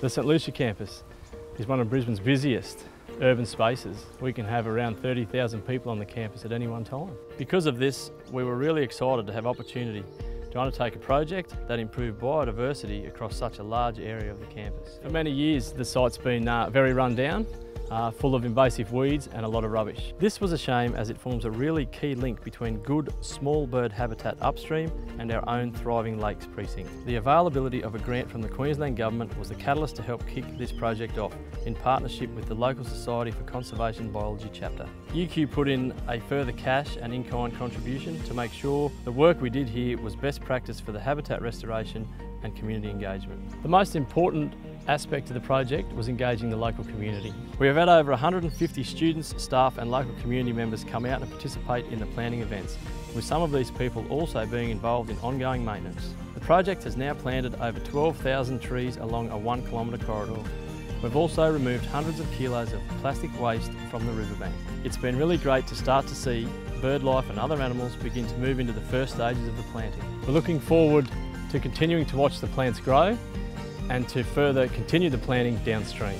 The St Lucia campus is one of Brisbane's busiest urban spaces. We can have around 30,000 people on the campus at any one time. Because of this, we were really excited to have opportunity to undertake a project that improved biodiversity across such a large area of the campus. For many years, the site's been uh, very run down uh, full of invasive weeds and a lot of rubbish. This was a shame as it forms a really key link between good small bird habitat upstream and our own thriving lakes precinct. The availability of a grant from the Queensland Government was the catalyst to help kick this project off in partnership with the local Society for Conservation Biology chapter. UQ put in a further cash and in-kind contribution to make sure the work we did here was best practice for the habitat restoration and community engagement. The most important aspect of the project was engaging the local community. We have had over 150 students, staff and local community members come out and participate in the planning events, with some of these people also being involved in ongoing maintenance. The project has now planted over 12,000 trees along a one kilometre corridor. We've also removed hundreds of kilos of plastic waste from the riverbank. It's been really great to start to see bird life and other animals begin to move into the first stages of the planting. We're looking forward to continuing to watch the plants grow and to further continue the planning downstream.